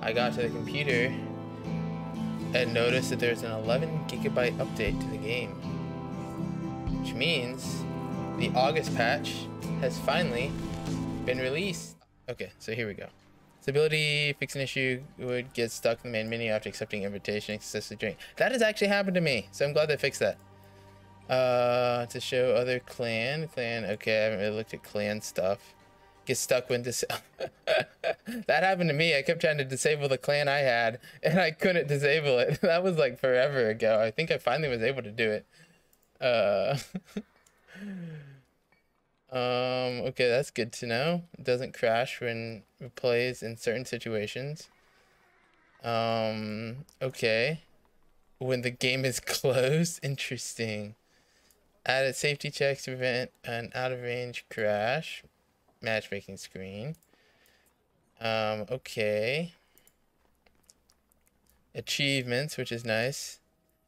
I got to the computer and noticed that there's an 11 gigabyte update to the game. Which means the August patch has finally been released. Okay, so here we go. Stability, fix an issue, would get stuck in the main menu after accepting invitation, excessive drink. That has actually happened to me, so I'm glad they fixed that. Uh, to show other clan, clan, okay, I haven't really looked at clan stuff. Get stuck when dis- That happened to me, I kept trying to disable the clan I had, and I couldn't disable it. That was like forever ago. I think I finally was able to do it. Uh... Um, okay, that's good to know. It doesn't crash when it plays in certain situations. Um, okay. When the game is closed, interesting. Added safety checks to prevent an out of range crash. Matchmaking screen. Um, okay. Achievements, which is nice.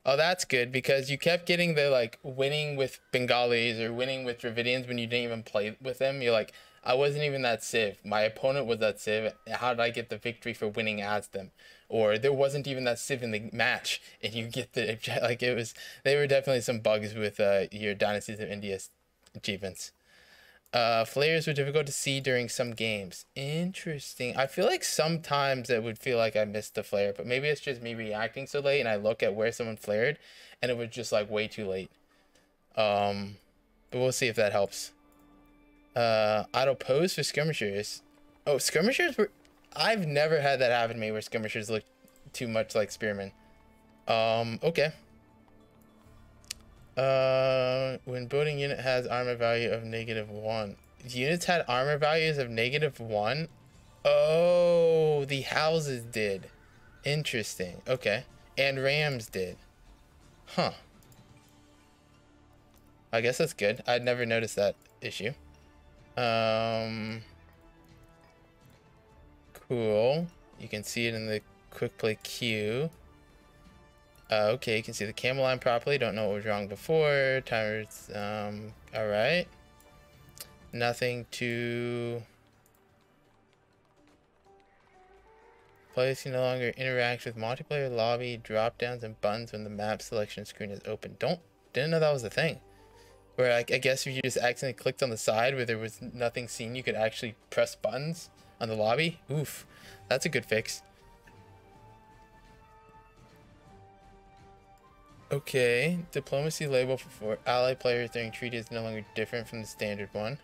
Oh, that's good because you kept getting the like winning with Bengalis or winning with Dravidians when you didn't even play with them. You're like, I wasn't even that civ. My opponent was that civ. How did I get the victory for winning as them? Or there wasn't even that civ in the match, and you get the like it was. There were definitely some bugs with uh, your Dynasties of India achievements. Uh, flares were difficult to see during some games. Interesting. I feel like sometimes it would feel like I missed the flare, but maybe it's just me reacting so late and I look at where someone flared and it was just like way too late. Um, but we'll see if that helps. Uh, auto pose for skirmishers. Oh, skirmishers were. I've never had that happen to me where skirmishers look too much like spearmen. Um, okay. Uh, when building unit has armor value of negative one. Units had armor values of negative one? Oh, the houses did. Interesting. Okay. And rams did. Huh. I guess that's good. I'd never noticed that issue. Um, cool. You can see it in the quick play queue. Uh, okay, you can see the camel line properly. Don't know what was wrong before. Timers, um, all right. Nothing to... Players can no longer interact with multiplayer lobby drop downs and buttons when the map selection screen is open. Don't, didn't know that was a thing. Where I, I guess if you just accidentally clicked on the side where there was nothing seen, you could actually press buttons on the lobby. Oof, that's a good fix. Okay, diplomacy label for ally players during treaty is no longer different from the standard one.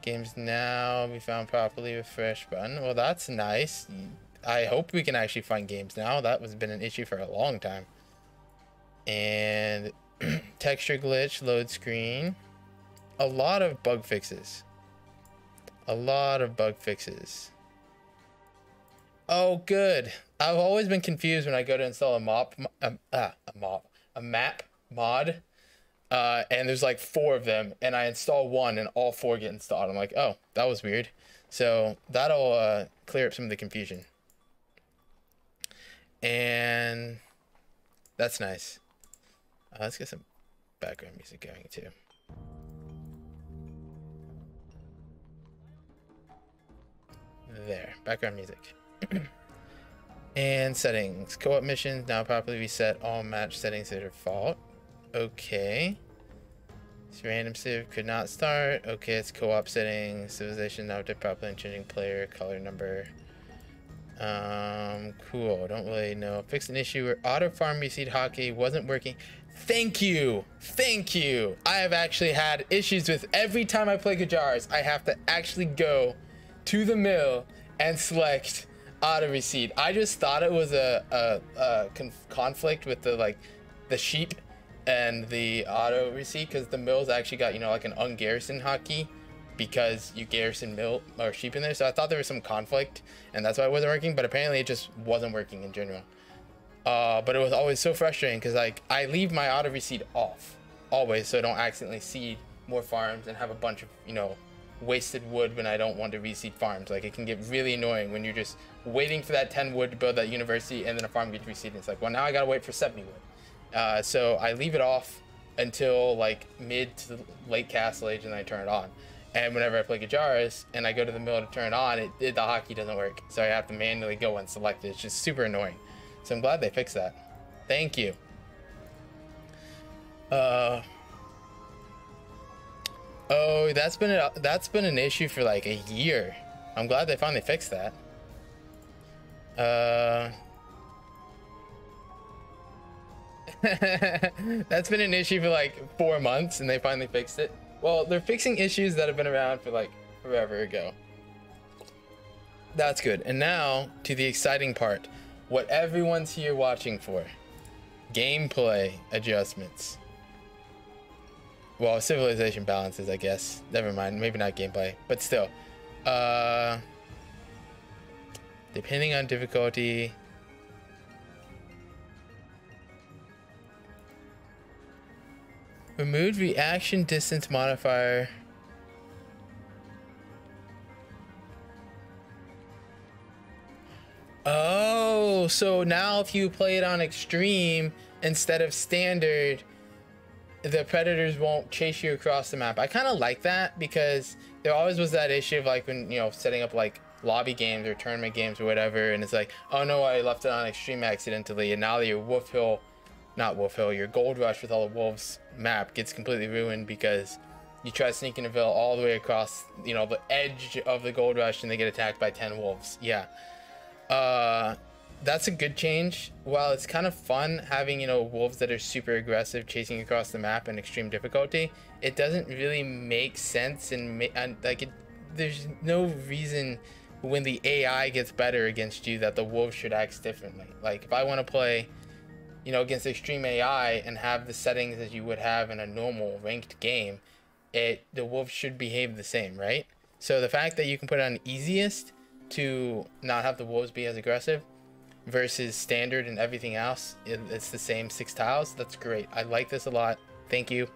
Games now be found properly with fresh button. Well, that's nice. I hope we can actually find games now. That has been an issue for a long time. And texture glitch, load screen. A lot of bug fixes. A lot of bug fixes. Oh, good. I've always been confused when I go to install a mop, a, ah, a mop, a map mod, uh, and there's like four of them, and I install one, and all four get installed. I'm like, oh, that was weird. So that'll uh, clear up some of the confusion. And that's nice. Uh, let's get some background music going too. There, background music. And settings. Co-op missions now properly reset all match settings to default. Okay. This random civ could not start. Okay, it's co-op settings. Civilization now did properly changing player color number. Um, cool. Don't really know. Fix an issue where auto farm reseed hotkey wasn't working. Thank you. Thank you. I have actually had issues with every time I play Gurjaras. I have to actually go to the mill and select auto reseed. I just thought it was a, a, a conf conflict with the like the sheep and the auto reseed because the mills actually got you know like an ungarrison hotkey because you garrison mill or sheep in there. So I thought there was some conflict and that's why it wasn't working. But apparently it just wasn't working in general. Uh, but it was always so frustrating because like I leave my auto reseed off always so I don't accidentally seed more farms and have a bunch of you know wasted wood when I don't want to reseed farms. Like it can get really annoying when you're just waiting for that 10 wood to build that university and then a farm to gets reseeded. It's like, well, now I gotta wait for 70 wood. Uh, so I leave it off until like mid to late castle age and then I turn it on. And whenever I play Gurjaras and I go to the mill to turn it on, it, it, the hotkey doesn't work. So I have to manually go and select it. It's just super annoying. So I'm glad they fixed that. Thank you. Uh, oh, that's been a, that's been an issue for like a year. I'm glad they finally fixed that. Uh, that's been an issue for like four months, and they finally fixed it. Well, they're fixing issues that have been around for like forever ago. That's good. And now to the exciting part. What everyone's here watching for. Gameplay adjustments. Well, civilization balances, I guess. Never mind. Maybe not gameplay, but still. Uh, depending on difficulty. Remove reaction distance modifier. Oh, so now if you play it on extreme instead of standard, the predators won't chase you across the map. I kind of like that because there always was that issue of like when, you know, setting up like lobby games or tournament games or whatever, and it's like, oh no, I left it on extreme accidentally, and now your Wolf Hill, not Wolf Hill, your Gold Rush with all the wolves map gets completely ruined because you try sneaking a Ville all the way across, you know, the edge of the Gold Rush and they get attacked by 10 wolves. Yeah. Uh, that's a good change. While it's kind of fun having, you know, wolves that are super aggressive chasing across the map in extreme difficulty, it doesn't really make sense and, ma- and like it, there's no reason when the AI gets better against you that the wolves should act differently. Like if I want to play, you know, against extreme AI and have the settings as you would have in a normal ranked game, it the wolves should behave the same, right? So the fact that you can put on easiest to not have the wolves be as aggressive versus standard and everything else, it's the same six tiles. That's great. I like this a lot. Thank you.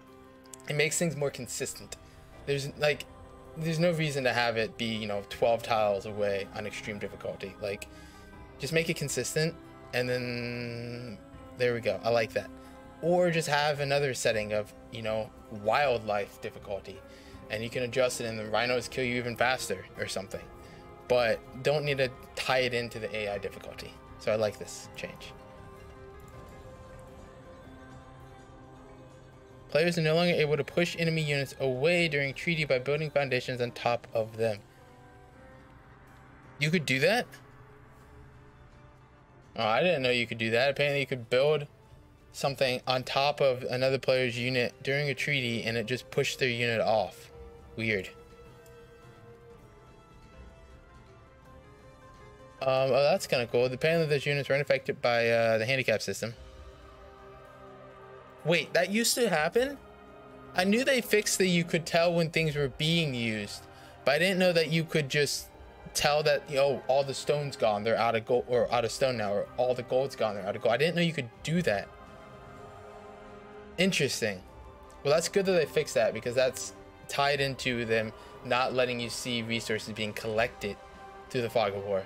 It makes things more consistent. There's like, there's no reason to have it be, you know, 12 tiles away on extreme difficulty. Like, just make it consistent and then there we go. I like that. Or just have another setting of, you know, wildlife difficulty and you can adjust it and the rhinos kill you even faster or something. But don't need to tie it into the AI difficulty. So I like this change. Players are no longer able to push enemy units away during treaty by building foundations on top of them. You could do that? Oh, I didn't know you could do that. Apparently you could build something on top of another player's unit during a treaty and it just pushed their unit off. Weird. Um, oh, that's kind of cool. Apparently those units weren't affected by uh, the handicap system. Wait, that used to happen? I knew they fixed that you could tell when things were being used, but I didn't know that you could just tell that, you know, all the stone's gone, they're out of gold, or out of stone now, or all the gold's gone, they're out of gold. I didn't know you could do that. Interesting. Well, that's good that they fixed that because that's tied into them not letting you see resources being collected through the fog of war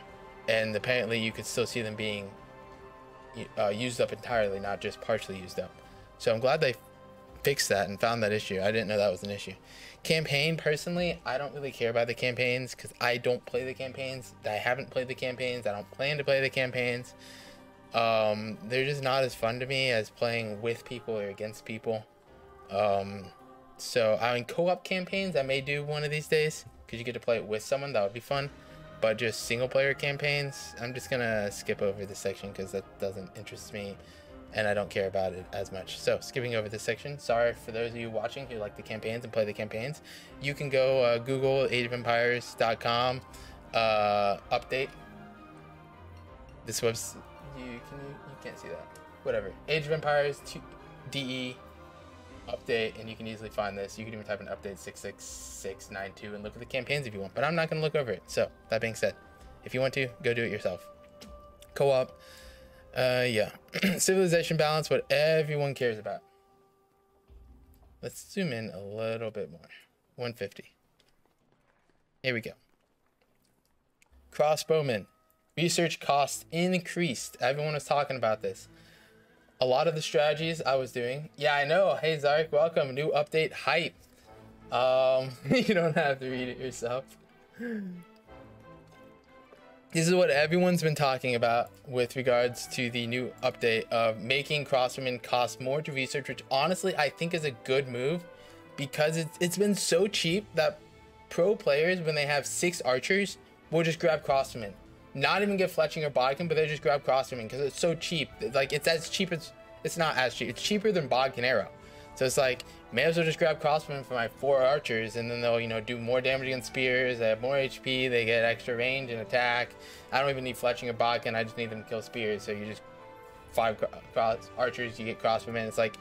and apparently you could still see them being uh, used up entirely, not just partially used up. So I'm glad they fixed that and found that issue. I didn't know that was an issue. Campaign, personally, I don't really care about the campaigns because I don't play the campaigns. I haven't played the campaigns. I don't plan to play the campaigns. Um, they're just not as fun to me as playing with people or against people. Um, so I mean, co-op campaigns I may do one of these days because you get to play it with someone. That would be fun but just single player campaigns, I'm just gonna skip over this section because that doesn't interest me and I don't care about it as much. So skipping over this section, sorry for those of you watching who like the campaigns and play the campaigns. You can go uh, Google ageofempires.com uh, update. This was you can you, you can't see that. Whatever. Age of Empires 2, DE update, and you can easily find this. You can even type in update 66692 and look at the campaigns if you want, but I'm not going to look over it. So, that being said, if you want to, go do it yourself. Co op, uh, yeah. Civilization balance, what everyone cares about. Let's zoom in a little bit more. 150. Here we go. Crossbowmen. Research costs increased. Everyone was talking about this a lot of the strategies I was doing. Yeah, I know. Hey, Zark, welcome. New update hype. Um, you don't have to read it yourself. This is what everyone's been talking about with regards to the new update of making crossbowmen cost more to research, which honestly I think is a good move because it's, it's been so cheap that pro players, when they have six archers, will just grab crossbowmen. Not even get fletching or bodkin, but they just grab crossbowmen because it's so cheap. Like it's as cheap as it's not as cheap. It's cheaper than bodkin arrow. So it's like, may as well just grab crossbowmen for my four archers, and then they'll, you know, do more damage against spears, they have more HP, they get extra range and attack. I don't even need fletching or bodkin, I just need them to kill spears, so you just, five cross archers, you get crossbowmen. It's like,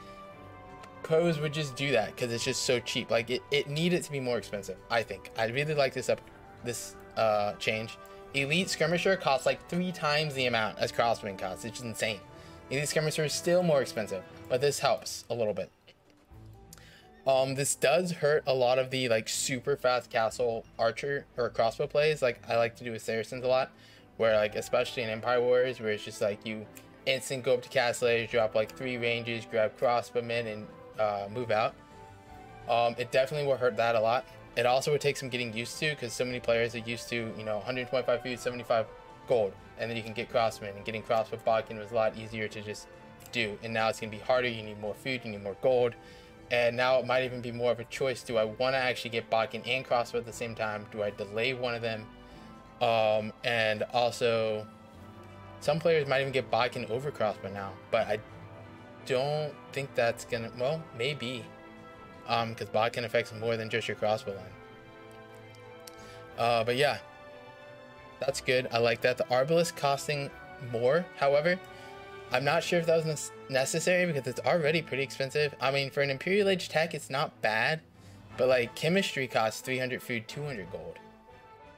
pros would just do that, because it's just so cheap. Like, it, it needed to be more expensive, I think. I really like this up, this uh, change. Elite Skirmisher costs like three times the amount as Crossbowman costs, it's just insane. Elite Skirmisher is still more expensive, but this helps a little bit. Um, this does hurt a lot of the like super fast castle archer or crossbow plays. Like I like to do with Saracens a lot, where like especially in Empire Wars, where it's just like you instant go up to castle drop like three ranges, grab crossbowmen, and uh, move out. Um, it definitely will hurt that a lot. It also would take some getting used to because so many players are used to you know 125 food, 75 gold, and then you can get crossbowmen. And getting crossbow bodkin was a lot easier to just do. And now it's gonna be harder. You need more food. You need more gold and now it might even be more of a choice. Do I want to actually get Bodkin and Crossbow at the same time? Do I delay one of them? Um, and also, some players might even get Bodkin over Crossbow now, but I don't think that's gonna. Well, maybe, um, because Bodkin affects more than just your crossbow line. Uh, but yeah, that's good. I like that. The Arbalest costing more, however, I'm not sure if that was necessary because it's already pretty expensive. I mean, for an Imperial Age tech, it's not bad, but like chemistry costs 300 food, 200 gold.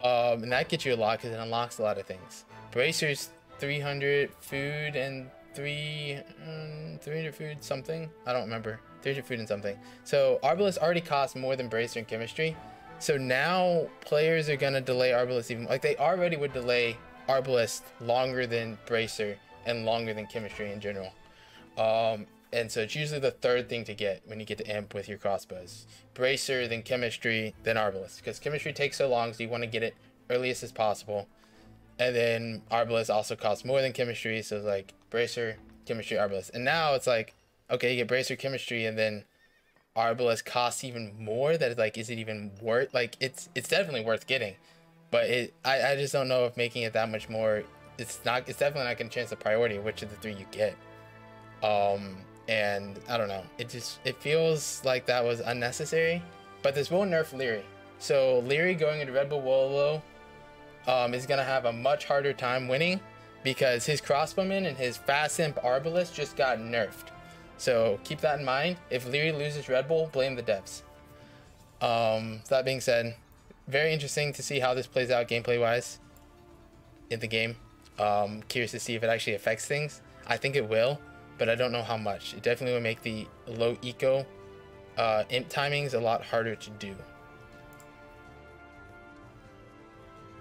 Um, and that gets you a lot because it unlocks a lot of things. Bracers, 300 food and three, um, 300 food something. I don't remember. 300 food and something. So Arbalest already costs more than Bracer and chemistry. So now players are gonna delay Arbalest even like they already would delay Arbalest longer than Bracer and longer than chemistry in general. Um, and so it's usually the third thing to get when you get to imp with your crossbows. Bracer, then chemistry, then arbalest. Because chemistry takes so long, so you want to get it earliest as possible. And then arbalest also costs more than chemistry, so it's like bracer, chemistry, arbalest. And now it's like, okay, you get bracer, chemistry, and then arbalest costs even more. That is like, is it even worth? Like, it's it's definitely worth getting, but it I I just don't know if making it that much more it's not it's definitely not gonna change the priority which of the three you get. Um, and I don't know. It just it feels like that was unnecessary. But this will nerf Liereyy. So Liereyy going into Red Bull Wolo um, is gonna have a much harder time winning because his crossbowman and his fast imp arbalest just got nerfed. So keep that in mind. If Liereyy loses Red Bull, blame the devs. Um, that being said, very interesting to see how this plays out gameplay wise in the game. Um, curious to see if it actually affects things. I think it will, but I don't know how much. It definitely will make the low eco uh, imp timings a lot harder to do.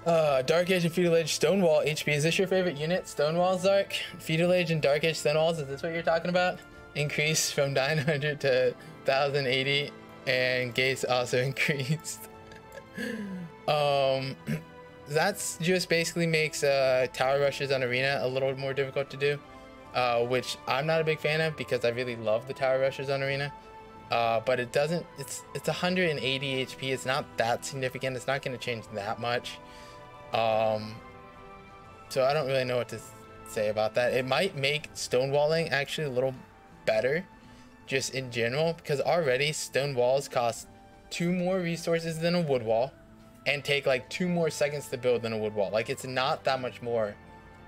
Uh, Dark Age and Feudal Age Stonewall HP. Is this your favorite unit? Stonewall's Dark? Feudal Age and Dark Age Stonewalls? Is this what you're talking about? Increase from 900 to 1080 and gates also increased. um that's just basically makes uh, tower rushes on arena a little more difficult to do, uh, which I'm not a big fan of because I really love the tower rushes on arena. Uh, but it doesn't. It's it's 180 HP. It's not that significant. It's not going to change that much. Um, so I don't really know what to say about that. It might make stonewalling actually a little better, just in general, because already stone walls cost two more resources than a wood wall and take like two more seconds to build than a wood wall. Like it's not that much more,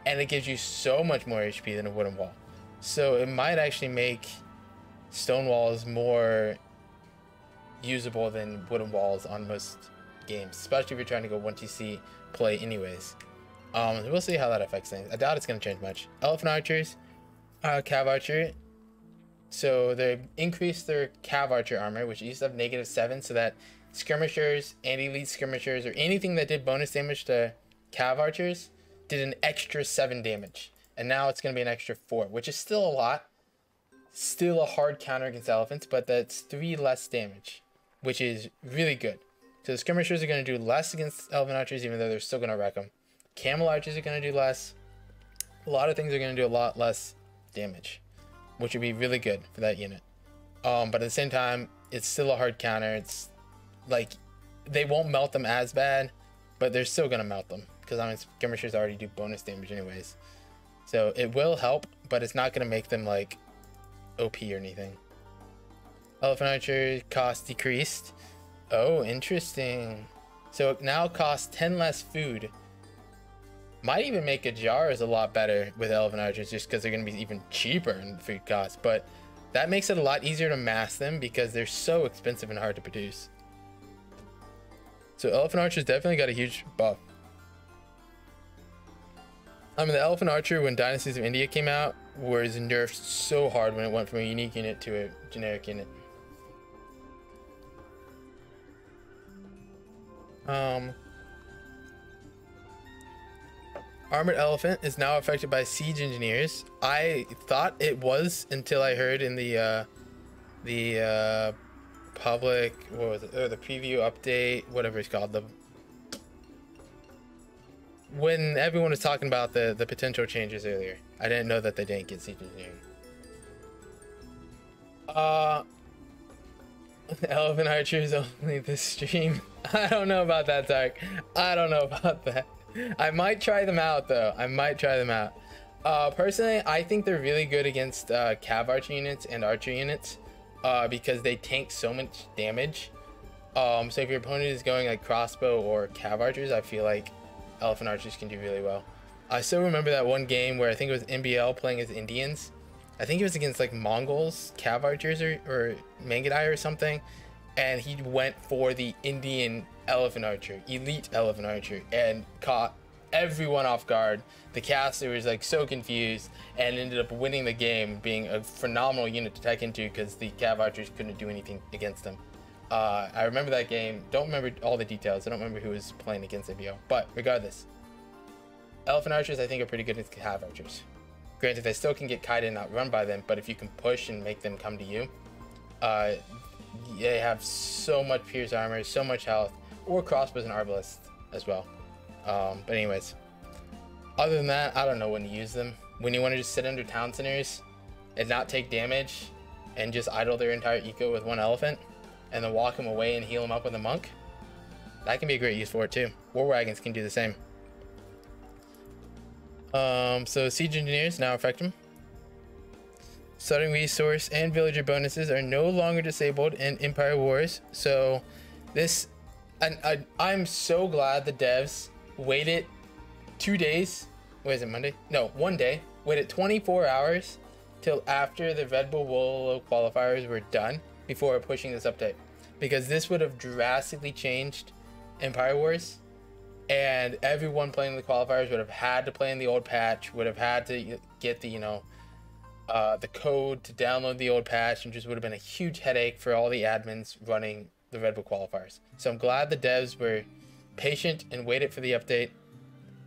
and it gives you so much more HP than a wooden wall. So it might actually make stone walls more usable than wooden walls on most games, especially if you're trying to go 1TC play anyways. Um, we'll see how that affects things. I doubt it's going to change much. Elephant archers, uh, cav archer. So they increased their cav archer armor, which used to have negative seven, so that skirmishers and elite skirmishers or anything that did bonus damage to cav archers did an extra 7 damage. And now it's going to be an extra 4, which is still a lot. Still a hard counter against elephants, but that's 3 less damage. which is really good. So the skirmishers are going to do less against elephant archers, even though they're still going to wreck them. Camel archers are going to do less. A lot of things are going to do a lot less damage, which would be really good for that unit. Um, but at the same time, it's still a hard counter. It's like they won't melt them as bad, but they're still to melt them because I mean skirmishers already do bonus damage anyways. So it will help, but it's not to make them like OP or anything. Elephant Archer cost decreased. Oh, interesting. So it now costs 10 less food. Might even make Ajars a lot better with Elephant Archers just because they're going to be even cheaper in food cost. But that makes it a lot easier to mass them because they're so expensive and hard to produce. So Elephant Archer's definitely got a huge buff. I mean, the Elephant Archer, when Dynasties of India came out, was nerfed so hard when it went from a unique unit to a generic unit. Um, Armored Elephant is now affected by siege engineers. I thought it was until I heard in the uh, the uh, public what was it? Or the preview update, whatever it's called. The when everyone was talking about the the potential changes earlier, I didn't know that they didn't get siege engineering. Uh, Elephant Archers only this stream. I don't know about that, Dark. I don't know about that. I might try them out, though. I might try them out. Uh, personally, I think they're really good against uh, cav archer units and archer units uh, because they tank so much damage. Um, so if your opponent is going like crossbow or cav archers, I feel like elephant archers can do really well. I still remember that one game where I think it was NBL playing as Indians I think it was against like Mongols, Cav Archers, or, or Mangudai or something. And he went for the Indian Elephant Archer, Elite Elephant Archer, and caught everyone off guard. The caster was like so confused and ended up winning the game, being a phenomenal unit to tech into because the Cav Archers couldn't do anything against them. Uh, I remember that game. Don't remember all the details. I don't remember who was playing against NBL. But regardless, Elephant Archers I think are pretty good against Cav Archers. Granted, they still can get kited and outrun by them, but if you can push and make them come to you, uh, they have so much pierce armor, so much health, or crossbows and arbalests as well. Um, but anyways, other than that, I don't know when to use them. When you want to just sit under town centers and not take damage and just idle their entire eco with one elephant and then walk them away and heal them up with a monk, that can be a great use for it too. War wagons can do the same. Um, so siege engineers now affect them. Starting resource and villager bonuses are no longer disabled in Empire Wars. So this, and I, I'm so glad the devs waited two days. What is it, Monday? No, one day. Waited 24 hours till after the Red Bull Wololo qualifiers were done before pushing this update. Because this would have drastically changed Empire Wars and everyone playing the qualifiers would have had to play in the old patch, would have had to get the, you know, uh, the code to download the old patch, and just would have been a huge headache for all the admins running the Red Bull qualifiers. So I'm glad the devs were patient and waited for the update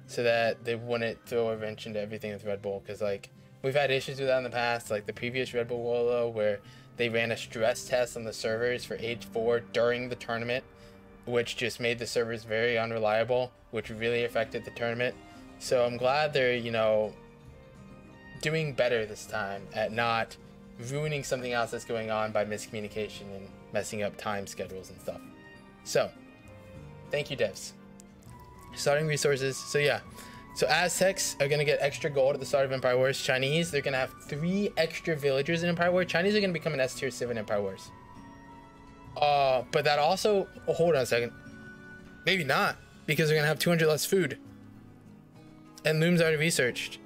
so that they wouldn't throw a wrench into everything with Red Bull. Because, like, we've had issues with that in the past, like the previous Red Bull Wolo, where they ran a stress test on the servers for H4 during the tournament which just made the servers very unreliable, which really affected the tournament. So I'm glad they're, you know, doing better this time at not ruining something else that's going on by miscommunication and messing up time schedules and stuff. So, thank you, devs. Starting resources. So, yeah. So, Aztecs are going to get extra gold at the start of Empire Wars. Chinese, they're going to have three extra villagers in Empire Wars. Chinese are going to become an S tier civ in Empire Wars. Uh, but that also, oh, hold on a second. Maybe not, because they're gonna have 200 less food. And Loom's already researched.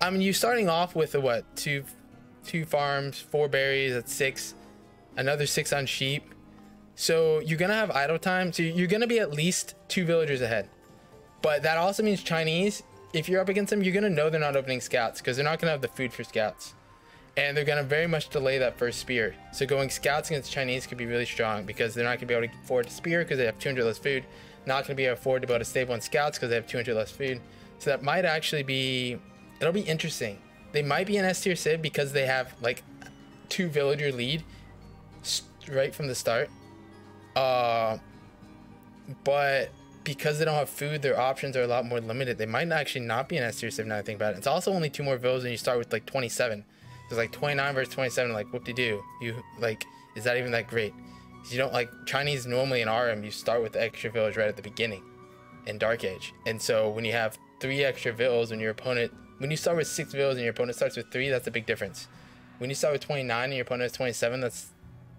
I mean, you're starting off with a what? Two, two farms, four berries at six, another six on sheep. So you're gonna have idle time. So you're gonna be at least two villagers ahead. But that also means Chinese. If you're up against them, you're gonna know they're not opening scouts because they're not gonna have the food for scouts and they're to very much delay that first spear. So going scouts against Chinese could be really strong because they're not to be able to afford to spear because they have 200 less food. Not to be able to afford to able to stable on scouts because they have 200 less food. So that might actually be, it'll be interesting. They might be an S tier civ because they have like two villager lead right from the start. Uh, but because they don't have food, their options are a lot more limited. They might actually not be an S tier civ now I think about it. It's also only two more villas and you start with like 27. There's like 29 versus 27, like whoop de doo. You like, is that even that great? You don't like Chinese normally in RM, you start with the extra village right at the beginning in Dark Age. And so when you have three extra villas and your opponent, when you start with six villas and your opponent starts with three, that's a big difference. When you start with 29 and your opponent has 27, that's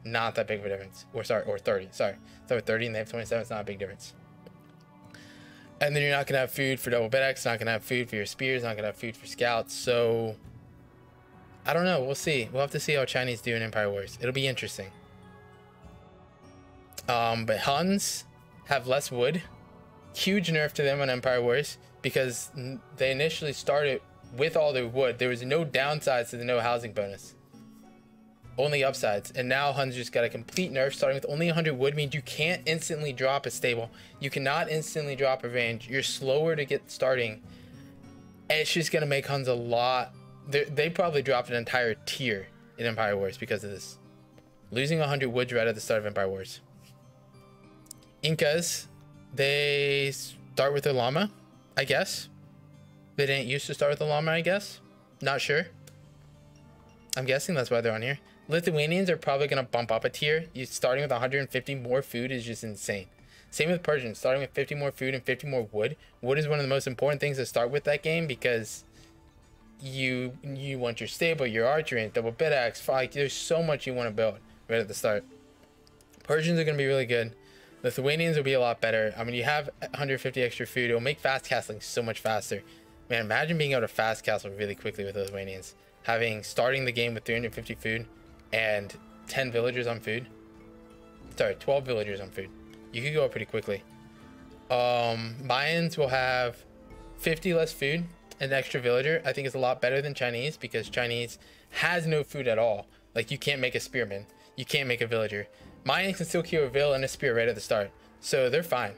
not that big of a difference. Or sorry, or 30. Sorry, with 30 and they have 27. It's not a big difference. And then you're not gonna have food for double bit axe, not gonna have food for your spears, not gonna have food for scouts. So I don't know. We'll see. We'll have to see how Chinese do in Empire Wars. It'll be interesting. Um, but Huns have less wood. Huge nerf to them on Empire Wars because they initially started with all their wood. There was no downsides to the no housing bonus. Only upsides. And now Huns just got a complete nerf starting with only 100 wood means you can't instantly drop a stable. You cannot instantly drop a range. You're slower to get starting. And it's just going to make Huns a lot. They probably dropped an entire tier in Empire Wars because of this. Losing 100 woods right at the start of Empire Wars. Incas, they start with their llama, I guess. They didn't used to start with the llama, I guess. Not sure. I'm guessing that's why they're on here. Lithuanians are probably going to bump up a tier. You starting with 150 more food is just insane. Same with Persians, starting with 50 more food and 50 more wood. Wood is one of the most important things to start with that game because you you want your stable, your archery, double bit axe, like there's so much you want to build right at the start. Persians are going to be really good. Lithuanians will be a lot better. I mean, you have 150 extra food. It'll make fast castling so much faster. Man, imagine being able to fast castle really quickly with Lithuanians. Having starting the game with 350 food and 10 villagers on food. Sorry, 12 villagers on food. You could go up pretty quickly. Um, Mayans will have 50 less food. An extra villager, I think, is a lot better than Chinese because Chinese has no food at all. Like, you can't make a spearman. You can't make a villager. Mayans can still kill a Vil and a Spear right at the start. So they're fine.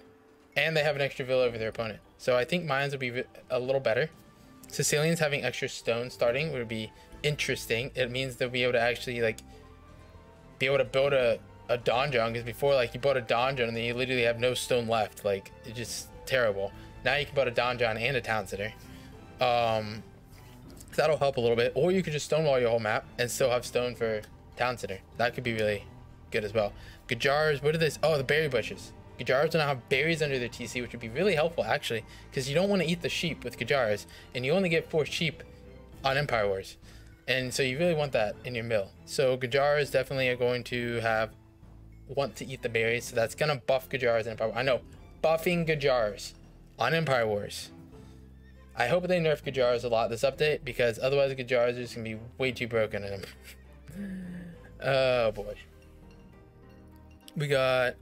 And they have an extra Vil over their opponent. So I think Mayans will be a little better. Sicilians having extra stone starting would be interesting. It means they'll be able to actually like be able to build a, a donjon because before like you built a donjon and then you literally have no stone left. Like it's just terrible. Now you can build a donjon and a town center. Um, that'll help a little bit. Or you could just stonewall your whole map and still have stone for town center. That could be really good as well. Gurjaras, what are this? Oh, the berry bushes. Gurjaras don't have berries under their TC, which would be really helpful actually, because you don't want to eat the sheep with Gurjaras, and you only get four sheep on Empire Wars. And so you really want that in your mill. So Gurjaras definitely going to have want to eat the berries, so that's gonna buff Gurjaras in Empire Wars. I know, buffing Gurjaras on Empire Wars. I hope they nerf Gurjaras a lot this update, because otherwise the Gurjaras just gonna be way too broken in them. oh boy. We got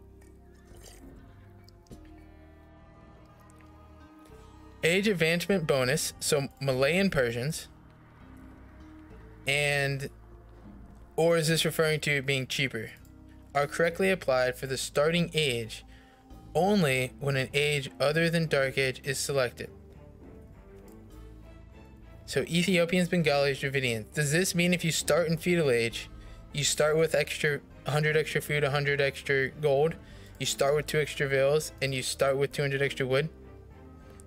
age advancement bonus, so Malayan Persians. And or is this referring to being cheaper? Are correctly applied for the starting age only when an age other than Dark Age is selected. So Ethiopians, Bengalis, Dravidians. Does this mean if you start in feudal age, you start with extra 100 extra food, 100 extra gold. You start with two extra veils, and you start with 200 extra wood.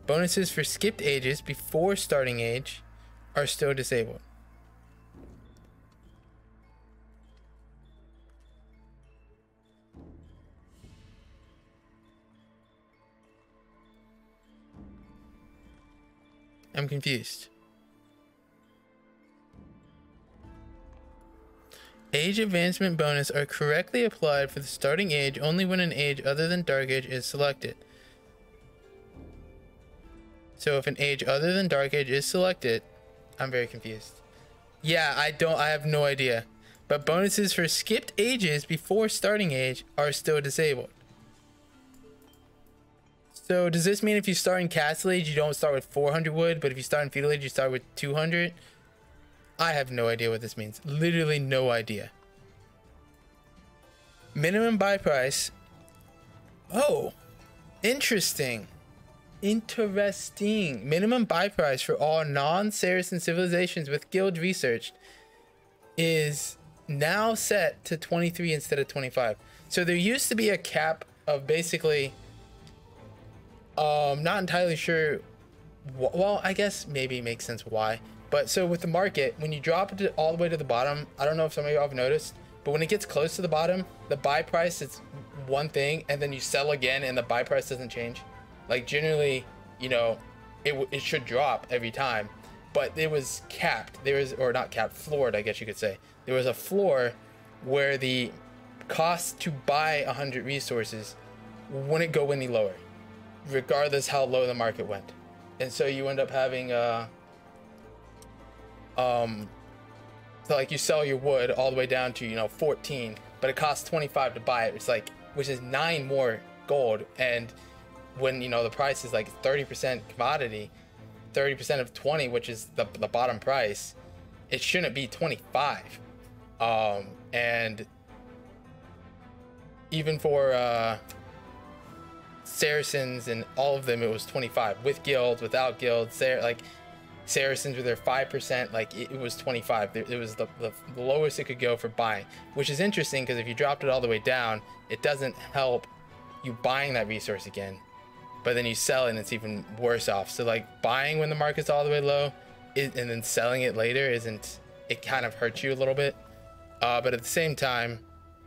Bonuses for skipped ages before starting age are still disabled. I'm confused. Age advancement bonus are correctly applied for the starting age only when an age other than Dark Age is selected. So if an age other than Dark Age is selected, I'm very confused. Yeah, I don't, I have no idea. But bonuses for skipped ages before starting age are still disabled. So does this mean if you start in Castle Age, you don't start with 400 wood, but if you start in Feudal Age, you start with 200? I have no idea what this means. Literally no idea. Minimum buy price. Oh, interesting. Interesting. Minimum buy price for all non-Saracen civilizations with guild research is now set to 23 instead of 25. So there used to be a cap of basically, um, not entirely sure. wh- Well, I guess maybe it makes sense why. But so with the market, when you drop it all the way to the bottom, I don't know if some of you have noticed, but when it gets close to the bottom, the buy price is one thing, and then you sell again, and the buy price doesn't change. Like generally, you know, it it should drop every time, but it was capped. There was, or not capped, floored, I guess you could say. There was a floor where the cost to buy 100 resources wouldn't go any lower, regardless how low the market went. And so you end up having, uh, um, so like you sell your wood all the way down to, you know, 14, but it costs 25 to buy it. It's like, which is nine more gold. And when, you know, the price is like 30% commodity, 30% of 20, which is the, the bottom price, it shouldn't be 25. Um, and even for uh, Saracens and all of them, it was 25 with guilds, without guilds. Sar- like Saracens were their 5%, like it, it was 25. It, was the, the lowest it could go for buying, which is interesting because if you dropped it all the way down, it doesn't help you buying that resource again. But then you sell it and it's even worse off. So like buying when the market's all the way low and then selling it later isn't, it kind of hurts you a little bit. Uh, but at the same time,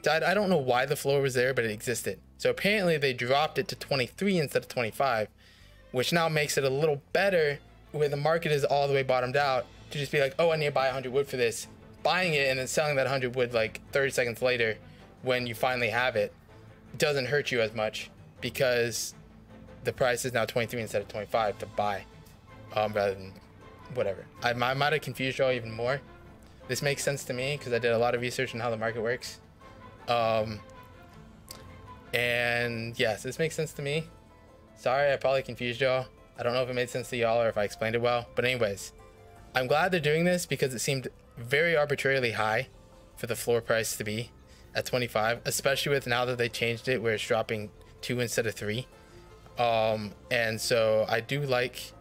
I, I don't know why the floor was there, but it existed. So apparently they dropped it to 23 instead of 25, which now makes it a little better where the market is all the way bottomed out to just be like, oh, I need to buy 100 wood for this, buying it and then selling that 100 wood like 30 seconds later when you finally have it doesn't hurt you as much because the price is now 23 instead of 25 to buy um, rather than whatever. I, I might have confused y'all even more. This makes sense to me because I did a lot of research on how the market works. Um, and yes, this makes sense to me. Sorry, I probably confused y'all. I don't know if it made sense to y'all or if I explained it well. But anyways, I'm glad they're doing this because it seemed very arbitrarily high for the floor price to be at 25, especially with now that they changed it where it's dropping two instead of three. Um, and so I do like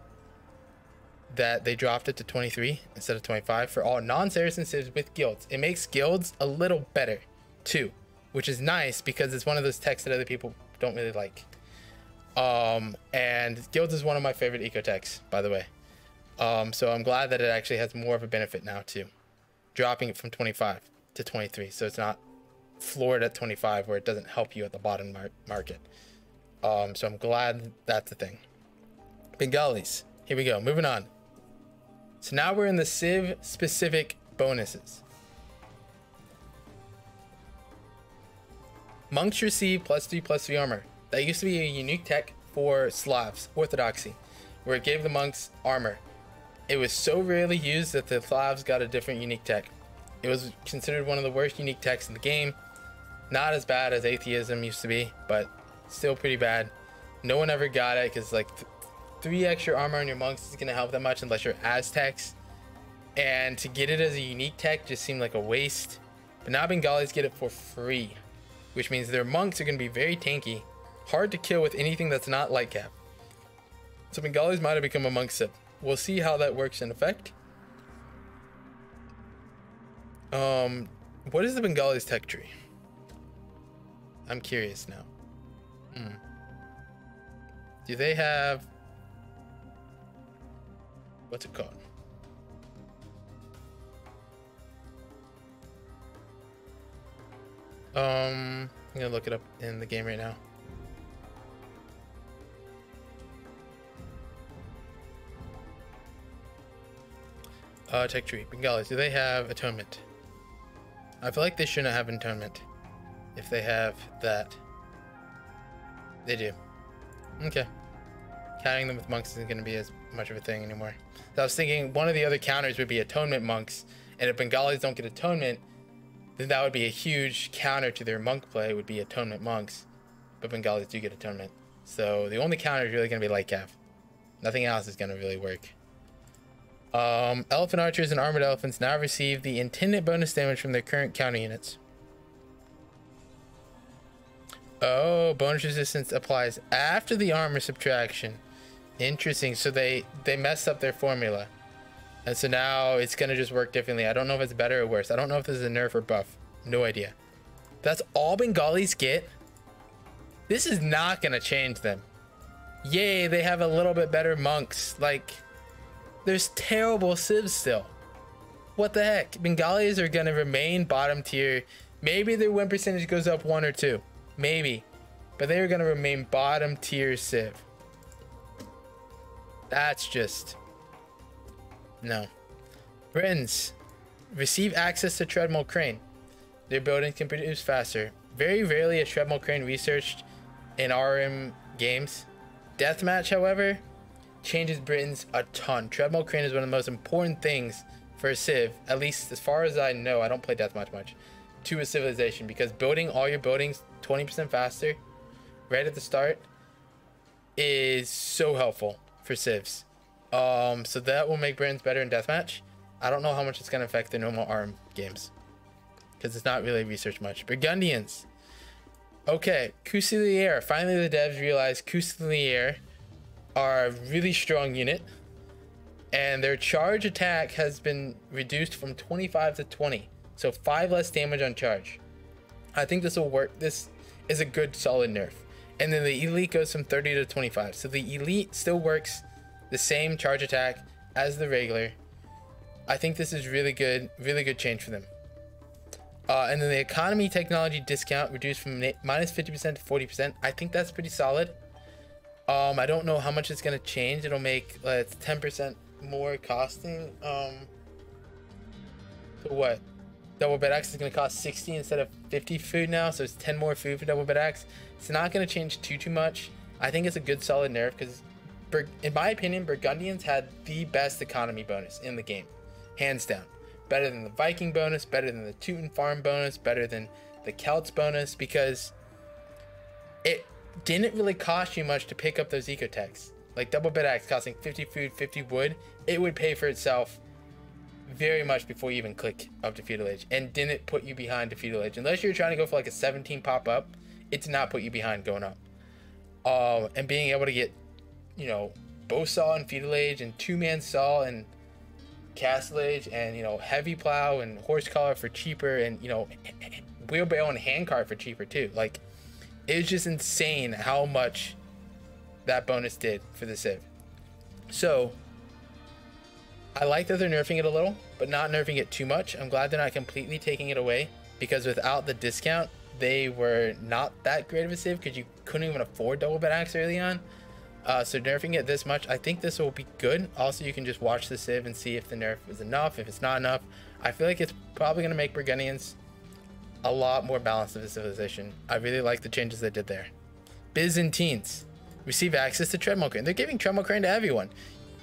that they dropped it to 23 instead of 25 for all non-Saracen civs with guilds. It makes guilds a little better too, which is nice because it's one of those techs that other people don't really like. Um, and Guild is one of my favorite eco techs, by the way. Um, so I'm glad that it actually has more of a benefit now too, dropping it from 25 to 23. So it's not floored at 25 where it doesn't help you at the bottom mar- market. Um, so I'm glad that's the thing. Bengalis. Here we go. Moving on. So now we're in the Civ specific bonuses. Monks receive plus three plus three armor. That used to be a unique tech for Slavs, Orthodoxy, where it gave the monks armor. It was so rarely used that the Slavs got a different unique tech. It was considered one of the worst unique techs in the game. Not as bad as atheism used to be, but still pretty bad. No one ever got it because like th- three extra armor on your monks is gonna help that much unless you're Aztecs. And to get it as a unique tech just seemed like a waste. But now Bengalis get it for free, which means their monks are gonna be very tanky, hard to kill with anything that's not light cav. So Bengalis might have become a monk civ. We'll see how that works in effect. Um, what is the Bengalis tech tree? I'm curious now. Hmm. Do they have what's it called? Um, I'm gonna look it up in the game right now. Uh, tech tree. Bengalis, do they have atonement? I feel like they shouldn't have atonement if they have that. They do. Okay. Counting them with monks isn't going to be as much of a thing anymore. So I was thinking one of the other counters would be atonement monks, and if Bengalis don't get atonement, then that would be a huge counter to their monk play would be atonement monks, but Bengalis do get atonement. So the only counter is really going to be light cav. Nothing else is going to really work. Um, elephant archers and armored elephants now receive the intended bonus damage from their current counter units. Oh, bonus resistance applies after the armor subtraction. Interesting. So they they messed up their formula. And so now it's gonna just work differently. I don't know if it's better or worse. I don't know if this is a nerf or buff. No idea. That's all Bengalis get. This is not gonna change them. Yay, they have a little bit better monks. Like, there's terrible civs still. What the heck? Bengalis are gonna remain bottom tier. Maybe their win percentage goes up one or two. Maybe. But they're gonna remain bottom tier civ. That's just no. Britons receive access to treadmill crane. Their buildings can produce faster. Very rarely is treadmill crane researched in RM games. Deathmatch, however, changes Britons a ton. Treadmill crane is one of the most important things for a civ, at least as far as I know. I don't play deathmatch much. To a civilization because building all your buildings 20% faster right at the start is so helpful for civs. Um, so that will make Brand's better in deathmatch. I don't know how much it's gonna affect the normal RM games because it's not really researched much. Burgundians. Okay, Coustillier. Finally, the devs realized Coustillier are a really strong unit, and their charge attack has been reduced from 25 to 20, so five less damage on charge. I think this will work. This is a good solid nerf. And then the elite goes from 30 to 25. So the elite still works the same charge attack as the regular. I think this is really good, really good change for them. Uh, and then the economy technology discount reduced from minus 50% to 40%. I think that's pretty solid. Um, I don't know how much it's going to change. It'll make uh, it's 10% more costing. Um, so what? Double Bit Axe is going to cost 60 instead of 50 food now. So it's 10 more food for Double Bit Axe. It's not going to change too, too much. I think it's a good solid nerf because in my opinion, Burgundians had the best economy bonus in the game, hands down. Better than the Viking bonus, better than the Teuton farm bonus, better than the Celts bonus, because it didn't really cost you much to pick up those ecotechs. Like double bit axe costing 50 food, 50 wood, it would pay for itself very much before you even click up to feudal age, and didn't put you behind to feudal age. Unless you're trying to go for like a 17 pop up, it did not put you behind going up. Um, and being able to get you know, bow saw and feudal age and two man saw and castle age and you know heavy plow and horse collar for cheaper and you know wheelbarrow and handcart for cheaper too. Like it was just insane how much that bonus did for the civ. So I like that they're nerfing it a little, but not nerfing it too much. I'm glad they're not completely taking it away because without the discount, they were not that great of a civ because you couldn't even afford double bit axe early on. Uh, so nerfing it this much, I think this will be good. Also, you can just watch the Civ and see if the nerf is enough, if it's not enough. I feel like it's probably going to make Burgundians a lot more balanced of a civilization. I really like the changes they did there. Byzantines receive access to treadmill crane. They're giving treadmill crane to everyone.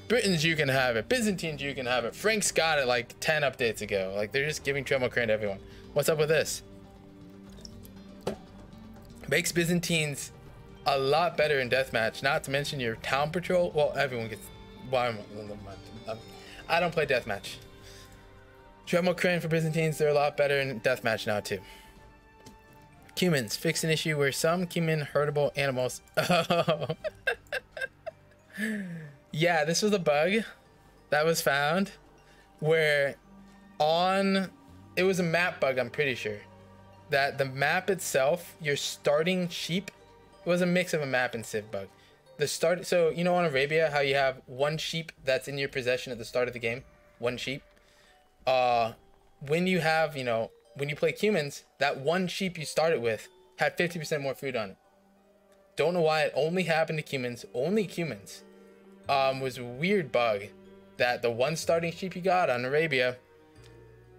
Britons, you can have it. Byzantines, you can have it. Franks got it like 10 updates ago. Like, they're just giving treadmill crane to everyone. What's up with this? Makes Byzantines a lot better in deathmatch. Not to mention your town patrol. Well, everyone gets. Well, I'm, I'm, um, I don't play deathmatch. Treadmill Crane for Byzantines, they're a lot better in deathmatch now too. Cumans fix an issue where some Cuman herdable animals. yeah, this was a bug that was found where on it was a map bug. I'm pretty sure that the map itself, your starting sheep it was a mix of a map and civ bug. The start, so you know on Arabia how you have one sheep that's in your possession at the start of the game, one sheep. Uh, when you have you know when you play Cumans, that one sheep you started with had 50% more food on it. Don't know why it only happened to Cumans, only Cumans. Um, was a weird bug that the one starting sheep you got on Arabia,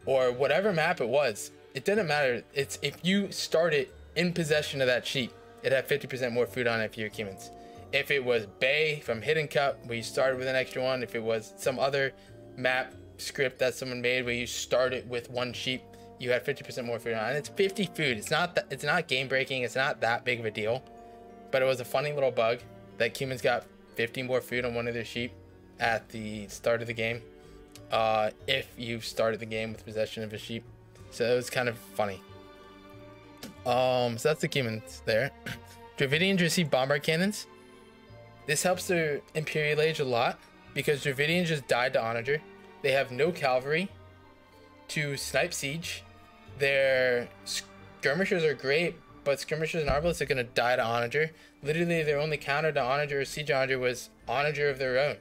or whatever map it was, it didn't matter. It's if you started in possession of that sheep, it had 50% more food on it for your Cumans. If it was Bay from Hidden Cup, where you started with an extra one, if it was some other map script that someone made where you started with one sheep, you had 50% more food on. And it's 50 food. It's not that it's not game breaking. It's not that big of a deal. But it was a funny little bug that Cumans got 50 more food on one of their sheep at the start of the game. Uh, if you started the game with possession of a sheep. So it was kind of funny. Um, so that's the Cumans there. Dravidians receive bombard cannons. This helps their Imperial Age a lot because Dravidians just died to Onager. They have no cavalry to snipe siege. Their skirmishers are great, but skirmishers and arbalests are gonna die to onager. Literally, their only counter to onager or siege onager was onager of their own,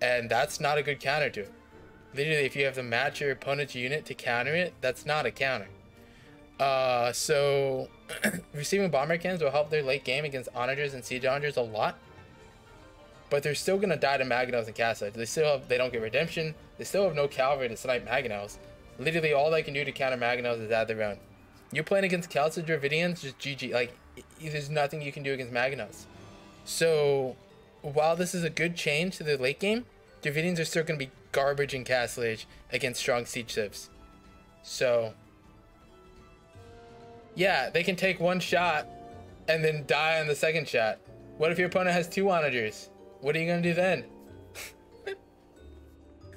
and that's not a good counter to it. Literally, if you have to match your opponent's unit to counter it, that's not a counter. Uh, so receiving bombard cannons will help their late game against onagers and siege onagers a lot. But they're still gonna die to Mangonels and Cast They still have they don't get redemption. They still have no cavalry to snipe Mangonels. Literally all they can do to counter Mangonels is add their own. You're playing against Kalsta Dravidians, just GG. Like there's nothing you can do against Mangonels. So while this is a good change to the late game, Dravidians are still gonna be garbage in Castle Age against strong siege civs. So yeah, they can take one shot and then die on the second shot. What if your opponent has two onagers? What are you gonna do then?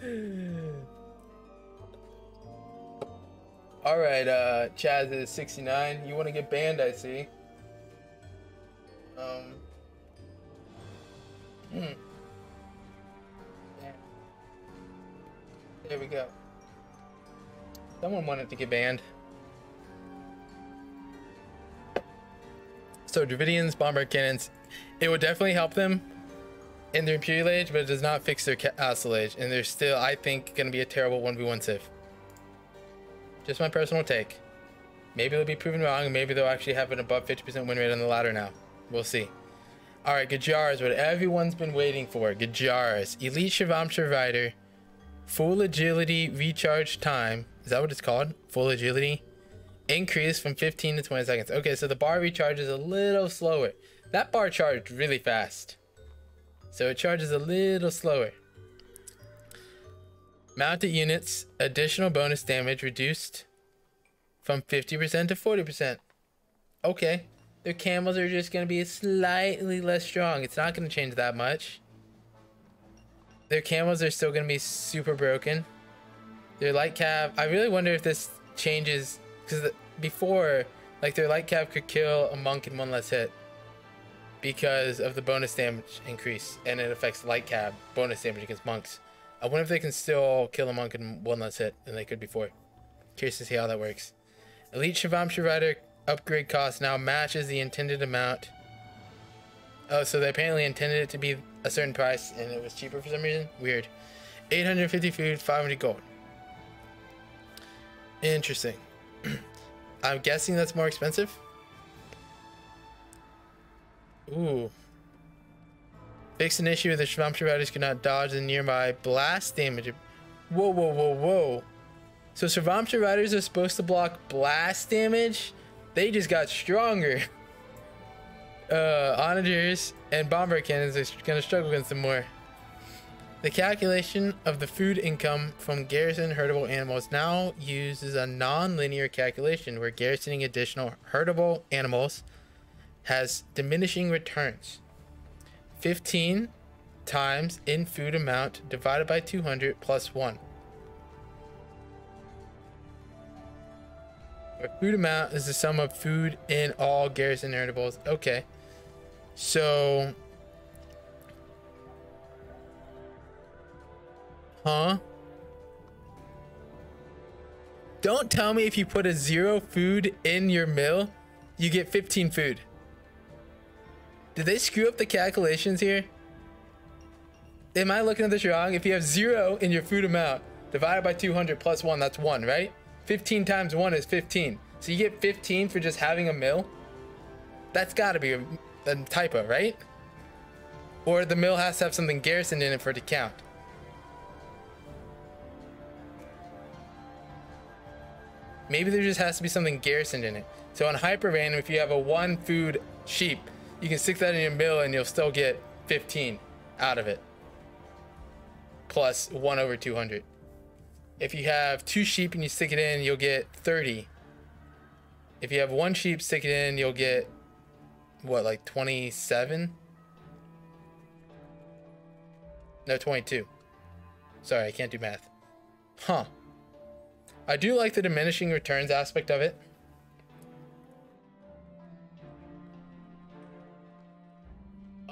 All right, uh, Chaz is 69. You want to get banned, I see. Um. Hmm. There we go. Someone wanted to get banned. So Dravidians, Bombard Cannons, it would definitely help them in their Imperial Age, but it does not fix their Castle Age. And they're still, I think, going to be a terrible 1v1 civ. Just my personal take. Maybe they'll be proven wrong, maybe they'll actually have an above 50% win rate on the ladder now. We'll see. Alright, Gurjaras, what everyone's been waiting for. Gurjaras. Elite Shrivamsha Rider. Full agility recharge time. Is that what it's called? Full agility? Increase from 15 to 20 seconds. Okay, so the bar recharges a little slower. That bar charged really fast. So it charges a little slower. Mounted units, additional bonus damage reduced from 50% to 40%. Okay, their camels are just going to be slightly less strong. It's not going to change that much. Their camels are still going to be super broken. Their light cav. I really wonder if this changes because before, like their light cav could kill a monk in one less hit because of the bonus damage increase, and it affects light cav bonus damage against monks. I wonder if they can still kill a monk in one less hit than they could before. Curious to see how that works. Elite Shrivamsha Rider upgrade cost now matches the intended amount. Oh, so they apparently intended it to be a certain price and it was cheaper for some reason? Weird. 850 food, 500 gold. Interesting. I'm guessing that's more expensive. Ooh. Fix an issue with the Shrivamsha riders cannot dodge the nearby blast damage. Whoa, whoa, whoa, whoa. So Shrivamsha riders are supposed to block blast damage? They just got stronger. Uh, onagers and bombard cannons are gonna struggle against them more. The calculation of the food income from garrison herdable animals now uses a non-linear calculation where garrisoning additional herdable animals has diminishing returns. 15 times in food amount divided by 200 plus 1. Where food amount is the sum of food in all garrison herdables. Okay. So Huh? Don't tell me if you put a zero food in your mill, you get 15 food. Did they screw up the calculations here? Am I looking at this wrong? If you have zero in your food amount, divided by 200 plus one, that's one, right? 15 times one is 15. So you get 15 for just having a mill? That's gotta be a, a typo, right? Or the mill has to have something garrisoned in it for it to count. Maybe there just has to be something garrisoned in it. So on hyper random, if you have a one food sheep, you can stick that in your mill and you'll still get 15 out of it. Plus 1 over 200. If you have two sheep and you stick it in, you'll get 30. If you have one sheep, stick it in, you'll get, what, like 27? No, 22. Sorry, I can't do math. Huh. I do like the diminishing returns aspect of it.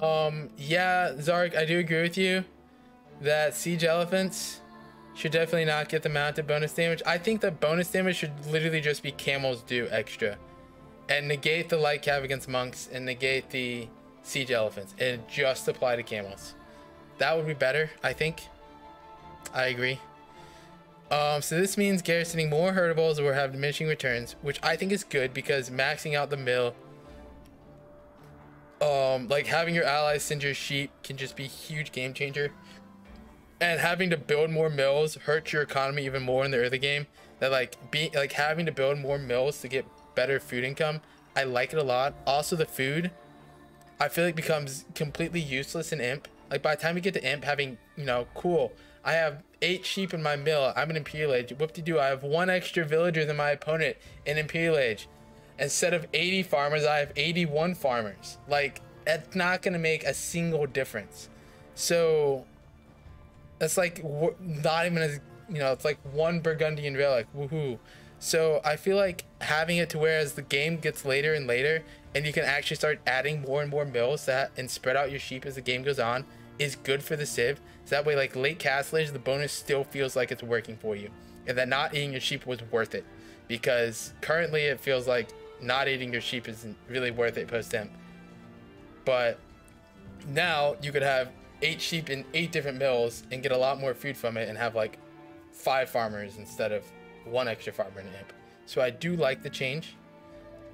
Um, yeah, Zark, I do agree with you that siege elephants should definitely not get the mounted bonus damage. I think the bonus damage should literally just be camels do extra. And negate the light cav against monks and negate the siege elephants and just apply to camels. That would be better, I think. I agree. Um, so this means garrisoning more herdables will have diminishing returns, which I think is good because maxing out the mill, um, like having your allies send your sheep can just be huge game changer. And having to build more mills hurts your economy even more in the early game. That like being like having to build more mills to get better food income. I like it a lot. Also the food, I feel like becomes completely useless in Imp. Like by the time you get to Imp, having you know, cool. I have eight sheep in my mill. I'm an Imperial Age. Whoop de doo. I have one extra villager than my opponent in Imperial Age. Instead of 80 farmers, I have 81 farmers. Like, that's not going to make a single difference. So, that's like not even as, you know, it's like one Burgundian relic. Woohoo. So, I feel like having it to where as the game gets later and later, and you can actually start adding more and more mills that and spread out your sheep as the game goes on is good for the civ. So that way, like late castlage, the bonus still feels like it's working for you, and that not eating your sheep was worth it. Because currently, it feels like not eating your sheep isn't really worth it post Imp. But now you could have eight sheep in eight different mills and get a lot more food from it, and have like five farmers instead of one extra farmer in imp. So I do like the change.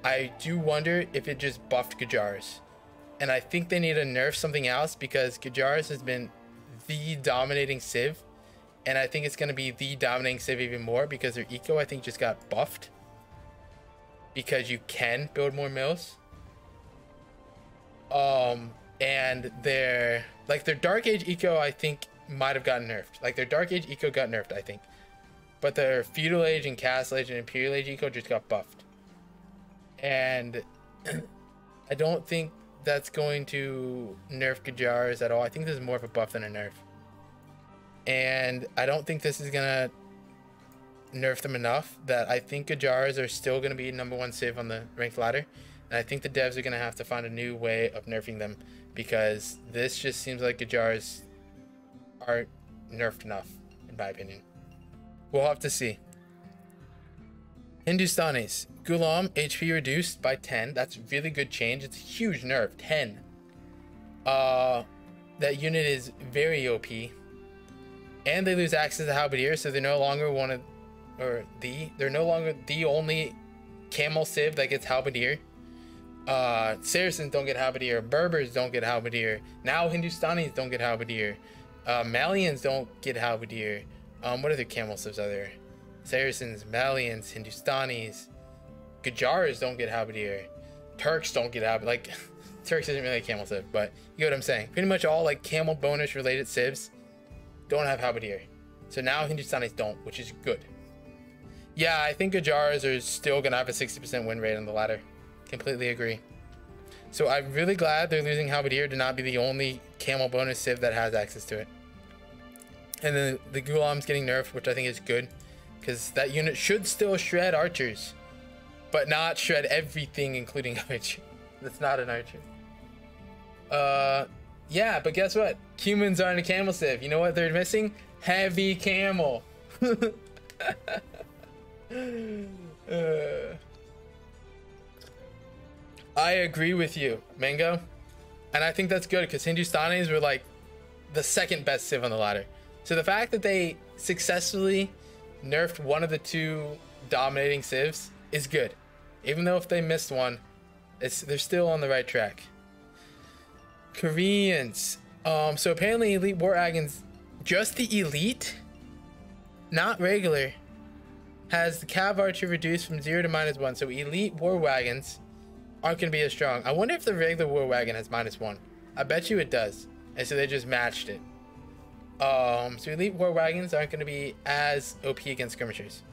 I do wonder if it just buffed Gurjaras and I think they need to nerf something else because Gurjaras has been the dominating Civ. And I think it's going to be the dominating Civ even more because their eco, I think, just got buffed. Because you can build more mills. Um, and their, like, their Dark Age eco, I think, might have gotten nerfed. Like, their Dark Age eco got nerfed, I think. But their Feudal Age and Castle Age and Imperial Age eco just got buffed. And I don't think that's going to nerf Gurjaras at all. I think this is more of a buff than a nerf. And I don't think this is going to nerf them enough that I think Gurjaras are still going to be number one civ on the ranked ladder. And I think the devs are going to have to find a new way of nerfing them because this just seems like Gurjaras aren't nerfed enough, in my opinion. We'll have to see. Hindustanis. Ghulam, HP reduced by 10. That's really good change. It's a huge nerf. 10. Uh, that unit is very OP. And they lose access to Halberdier, so they're no longer one of, or the, they're no longer the only camel civ that gets Halberdier. Uh, Saracens don't get Halberdier. Berbers don't get Halberdier. Now Hindustanis don't get Halberdier. Uh, Malians don't get Halberdier. Um, what other camel civs are there? Saracens, Malians, Hindustanis, Gurjaras don't get Halberdier. Turks don't get Halberdier. Like, Turks isn't really a camel civ, but you get what I'm saying. Pretty much all like camel bonus related civs don't have Halberdier. So now Hindustanis don't, which is good. Yeah, I think Gurjaras are still going to have a 60% win rate on the ladder. Completely agree. So I'm really glad they're losing Halberdier to not be the only camel bonus civ that has access to it. And then the Ghulam's getting nerfed, which I think is good. Because that unit should still shred archers. But not shred everything, including archer. That's not an archer. Uh, yeah, but guess what? Humans aren't a camel civ. You know what they're missing? Heavy camel. uh, I agree with you, Mango. And I think that's good because Hindustanis were like the second best civ on the ladder. So the fact that they successfully nerfed one of the two dominating civs is good. Even though if they missed one, it's they're still on the right track. Koreans. Um, so apparently elite war wagons, just the elite, not regular, has the cav archer reduced from zero to minus one. So elite war wagons aren't gonna be as strong. I wonder if the regular war wagon has minus one. I bet you it does. And so they just matched it. Um, so elite war wagons aren't going to be as OP against skirmishers.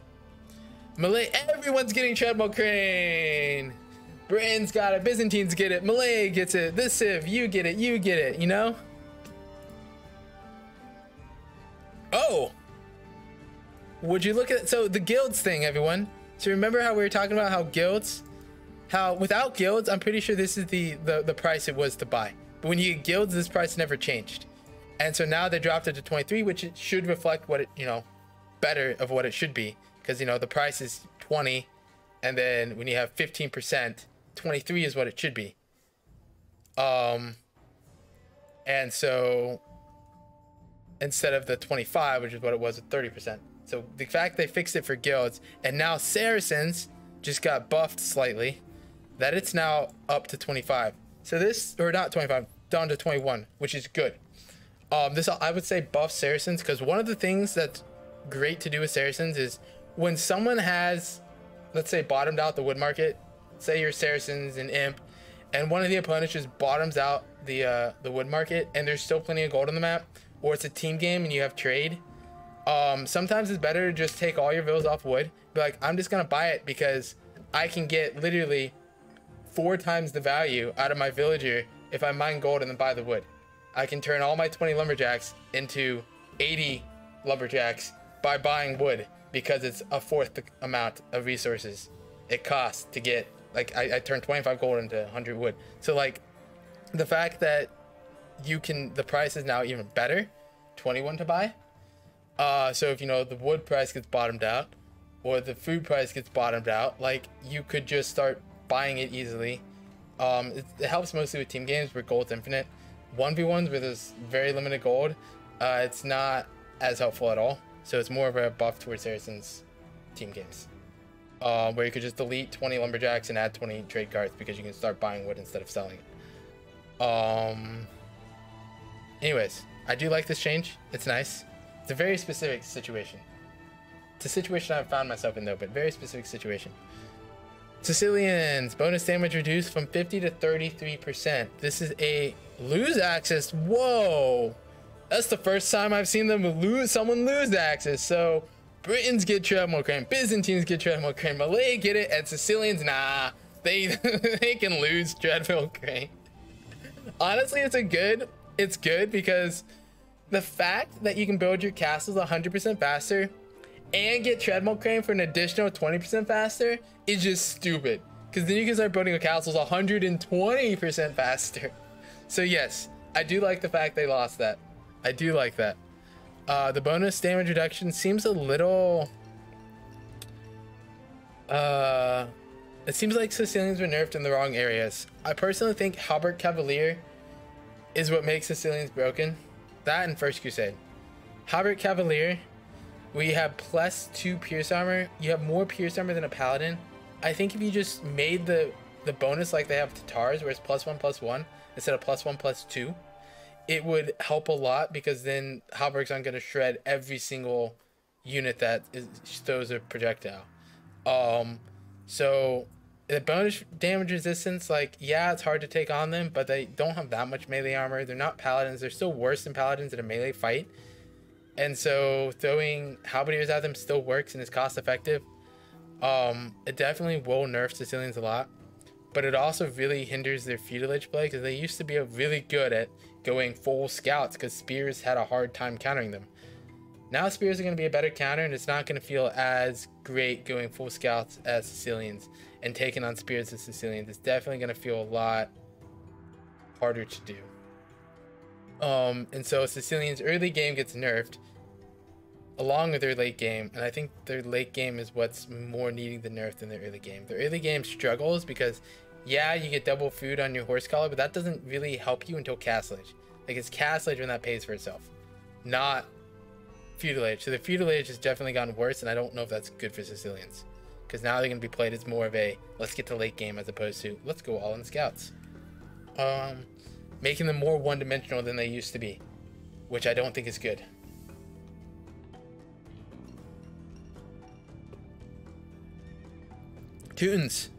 Malay, everyone's getting treadmill crane. Britons got it. Byzantines get it. Malay gets it. This civ, you get it. You get it. You know. Oh. Would you look at so the guilds thing, everyone? So remember how we were talking about how guilds, how without guilds, I'm pretty sure this is the the, the price it was to buy. But when you get guilds, this price never changed. And so now they dropped it to 23, which should reflect what it, you know, better of what it should be. Because you know the price is 20 and then when you have 15% 23 is what it should be. Um and so instead of the 25 which is what it was at 30% so the fact they fixed it for guilds and now saracens just got buffed slightly that it's now up to 25 so this or not 25 down to 21 which is good um this i would say buff saracens because one of the things that's great to do with saracens is when someone has let's say bottomed out the wood market say you're saracens and imp and one of the opponents just bottoms out the uh, the wood market and there's still plenty of gold on the map or it's a team game and you have trade um, sometimes it's better to just take all your villas off wood be like i'm just gonna buy it because i can get literally four times the value out of my villager if i mine gold and then buy the wood i can turn all my 20 lumberjacks into 80 lumberjacks by buying wood because it's a fourth the amount of resources it costs to get like I, I turned 25 gold into 100 wood. So like the fact that you can the price is now even better 21 to buy. Uh so if you know the wood price gets bottomed out or the food price gets bottomed out like you could just start buying it easily. Um it, it helps mostly with team games where gold's infinite 1v1s where there's very limited gold uh it's not as helpful at all so it's more of a buff towards Saracens team games. Uh, where you could just delete 20 lumberjacks and add 20 trade cards because you can start buying wood instead of selling it. Um, anyways, I do like this change. It's nice. It's a very specific situation. It's a situation I've found myself in though, but very specific situation. Sicilians, bonus damage reduced from 50 to 33%. This is a lose access. Whoa! That's the first time I've seen them lose someone lose Axis. So Britons get treadmill crane, Byzantines get treadmill crane, Malay get it, and Sicilians, nah, they they can lose treadmill crane. Honestly, it's a good. It's good because the fact that you can build your castles 100% faster and get treadmill crane for an additional 20% faster is just stupid. Because then you can start building your castles 120% faster. So yes, I do like the fact they lost that. I do like that. Uh, the bonus damage reduction seems a little... Uh, it seems like Sicilians were nerfed in the wrong areas. I personally think Hauberk Cavalier is what makes Sicilians broken. That and First Crusade. Hauberk Cavalier, we have plus two pierce armor. You have more pierce armor than a paladin. I think if you just made the the bonus like they have Tatars, where it's plus one plus one instead of plus one plus two, it would help a lot because then Halberg's not going to shred every single unit that is, throws a projectile. Um, so the bonus damage resistance, like yeah, it's hard to take on them, but they don't have that much melee armor. They're not paladins. They're still worse than paladins in a melee fight. And so throwing halberdiers at them still works and is cost effective. Um, it definitely will nerf Sicilians a lot, but it also really hinders their feudal age play because they used to be really good at going full scouts because spears had a hard time countering them. Now spears are going to be a better counter and it's not going to feel as great going full scouts as Sicilians and taking on spears as Sicilians. It's definitely going to feel a lot harder to do. Um, and so Sicilians early game gets nerfed along with their late game, and I think their late game is what's more needing the nerf than their early game. Their early game struggles because yeah, you get double food on your horse collar, but that doesn't really help you until castle age. Like it's castle age when that pays for itself, not feudal age. So the feudal age has definitely gotten worse, and I don't know if that's good for Sicilians. Because now they're going to be played as more of a let's get to late game as opposed to let's go all in scouts. Um, making them more one dimensional than they used to be, which I don't think is good. Teutons.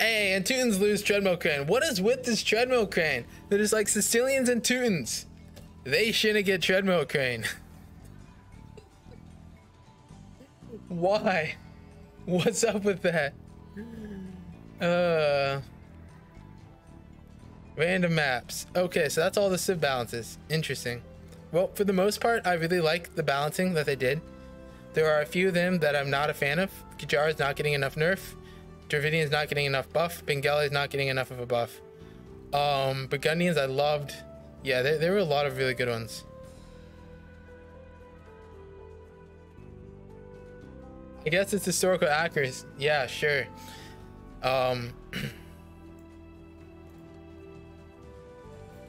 Hey, and Teutons lose treadmill crane. What is with this treadmill crane? That is like Sicilians and Teutons. They shouldn't get treadmill crane. Why? What's up with that? Uh. Random maps. Okay, so that's all the civ balances. Interesting. Well, for the most part, I really like the balancing that they did. There are a few of them that I'm not a fan of. is not getting enough nerf. Dravidian's not getting enough buff. Bengali's not getting enough of a buff. Um, Burgundians I loved. Yeah, there, there were a lot of really good ones. I guess it's historical accuracy. Yeah, sure. Um,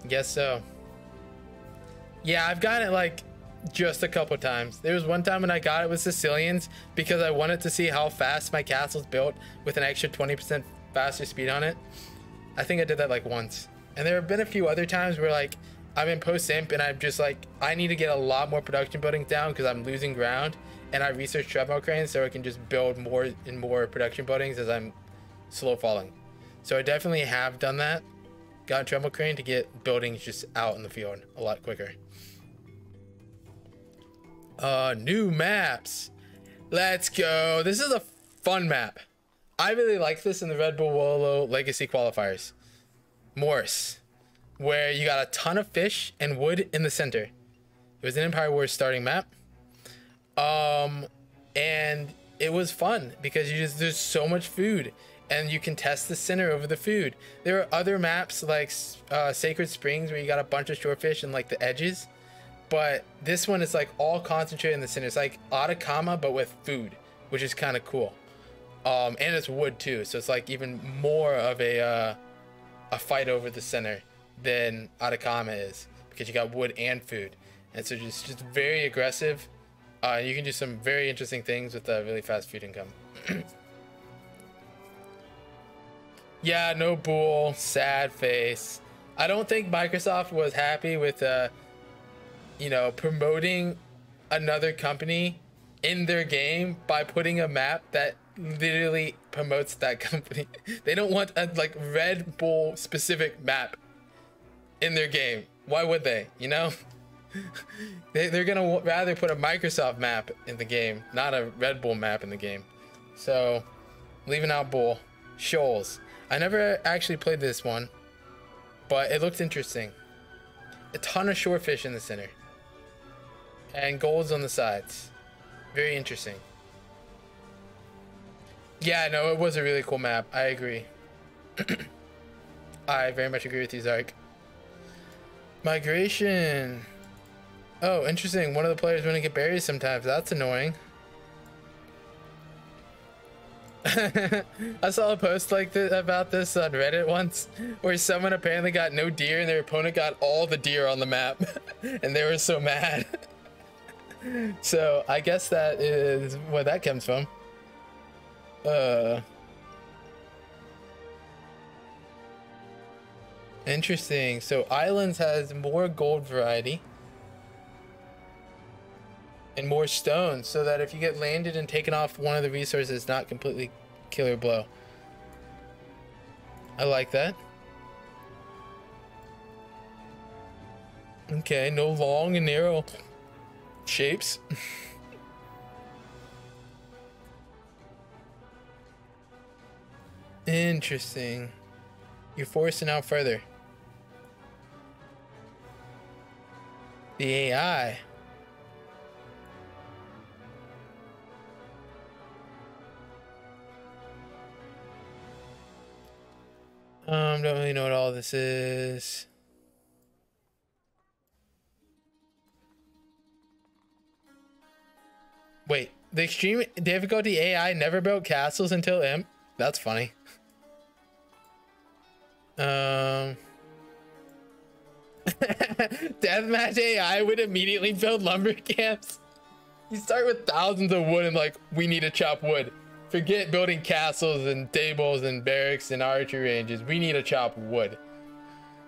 guess so. Yeah, I've got it like just a couple times. There was one time when I got it with Sicilians because I wanted to see how fast my castle's built with an extra 20% faster speed on it. I think I did that like once. And there have been a few other times where like I'm in post imp and I'm just like I need to get a lot more production buildings down because I'm losing ground and I research treadmill cranes so I can just build more and more production buildings as I'm slow falling. So I definitely have done that. Got treadmill crane to get buildings just out in the field a lot quicker. Uh, new maps. Let's go. This is a fun map. I really like this in the Red Bull Wolo Legacy qualifiers. Morass, where you got a ton of fish and wood in the center. It was an Empire Wars starting map. Um, and it was fun because you just there's so much food and you can test the center over the food. There are other maps like uh, Sacred Springs where you got a bunch of shorefish and like the edges, but this one is like all concentrated in the center. It's like Atacama but with food, which is kind of cool. Um, and it's wood too, so it's like even more of a uh, a fight over the center than Atacama is because you got wood and food, and so just just very aggressive. Uh, you can do some very interesting things with a really fast food income. yeah, no bull, sad face. I don't think Microsoft was happy with, uh, you know, promoting another company in their game by putting a map that literally promotes that company. they don't want a like Red Bull specific map in their game. Why would they? You know? they, they're gonna rather put a Microsoft map in the game, not a Red Bull map in the game. So, leaving out Bull. Shoals. I never actually played this one, but it looked interesting. A ton of shorefish in the center. And golds on the sides. Very interesting. Yeah, no, it was a really cool map. I agree. I very much agree with you, Zark. Migration. Oh, interesting. One of the players want to get buried sometimes. That's annoying. I saw a post like this about this on Reddit once, where someone apparently got no deer and their opponent got all the deer on the map, and they were so mad. so I guess that is where that comes from. Uh. Interesting. So Islands has more gold variety and more stones so that if you get landed and taken off one of the resources, not completely killer blow. I like that. Okay, no long and narrow shapes. Interesting. You're forcing out further. The AI. Um, don't really know what all this is. Wait, the extreme difficulty AI never built castles until Imp? That's funny. Um... Deathmatch AI would immediately build lumber camps. You start with thousands of wood and like, we need to chop wood. Forget building castles and tables and barracks and archery ranges. We need to chop wood.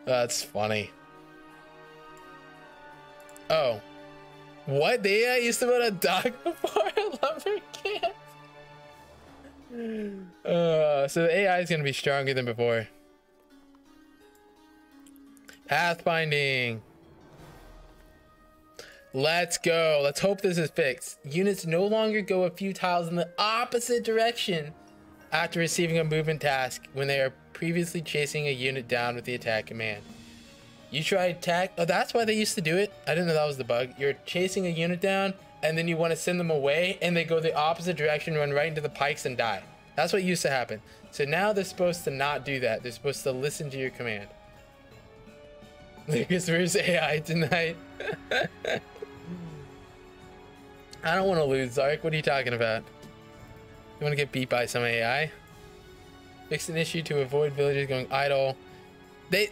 That's funny. Oh. What? The AI used to build a dog before a lumber camp? Uh, so the AI is going to be stronger than before. Pathfinding. Let's go. Let's hope this is fixed. Units no longer go a few tiles in the opposite direction after receiving a movement task when they are previously chasing a unit down with the attack command. You try attack. Oh, that's why they used to do it. I didn't know that was the bug. You're chasing a unit down and then you want to send them away and they go the opposite direction, run right into the pikes and die. That's what used to happen. So now they're supposed to not do that. They're supposed to listen to your command. Lucas, where's AI tonight? I don't want to lose, Zark. What are you talking about? You want to get beat by some AI? Fix an issue to avoid villagers going idle. They,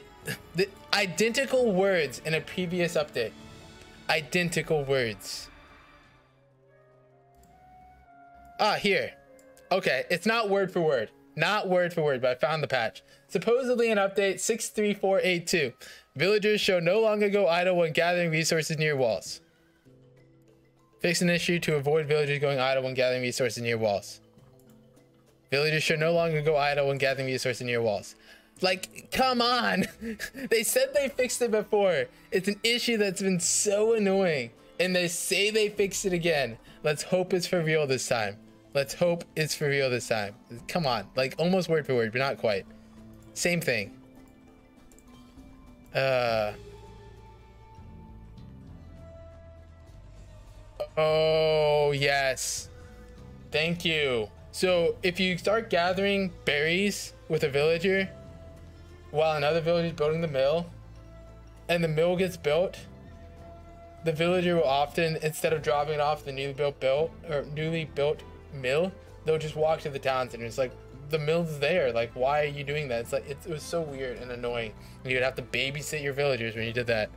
the identical words in a previous update. Identical words. Ah, here. Okay, it's not word for word. Not word for word, but I found the patch. Supposedly an update 63482, villagers show no longer go idle when gathering resources near walls. Fix an issue to avoid villagers going idle when gathering resources near walls. Villagers should no longer go idle when gathering resources near walls. Like, come on! they said they fixed it before. It's an issue that's been so annoying. And they say they fixed it again. Let's hope it's for real this time. Let's hope it's for real this time. Come on. Like, almost word for word, but not quite. Same thing. Uh... Oh, yes. Thank you. So if you start gathering berries with a villager while another villager is building the mill and the mill gets built, the villager will often, instead of dropping off the newly built built or newly built mill, they'll just walk to the town center. It's like the mill's there. Like, why are you doing that? It's like it, it was so weird and annoying. You'd have to babysit your villagers when you did that.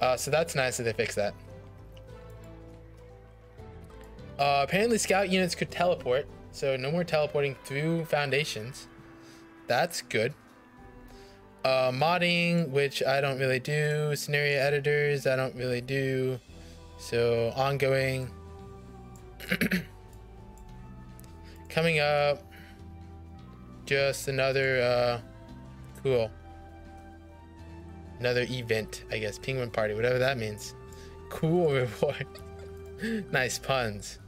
Uh, so that's nice that they fixed that. Uh, apparently, scout units could teleport, so no more teleporting through foundations. That's good. Uh, modding, which I don't really do. Scenario editors, I don't really do. So ongoing. Coming up, just another uh, cool. Another event, I guess. Penguin party, whatever that means. Cool reward. nice puns.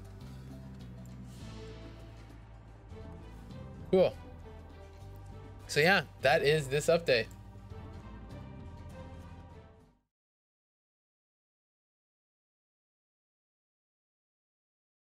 Cool. So yeah, that is this update.